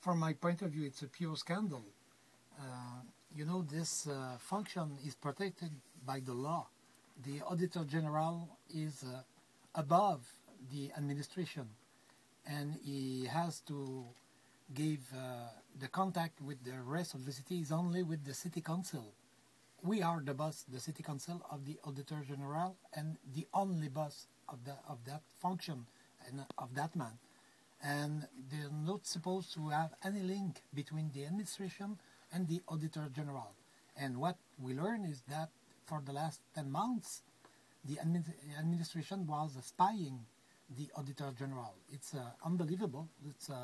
from my point of view, it's a pure scandal. Uh, you know, this uh, function is protected by the law. The Auditor General is uh, above the administration and he has to give uh, the contact with the rest of the city is only with the city council. We are the boss, the city council of the Auditor General and the only boss of, the, of that function and of that man and they're not supposed to have any link between the administration and the Auditor General. And what we learn is that for the last 10 months, the admin administration was spying the Auditor General. It's uh, unbelievable. It's uh,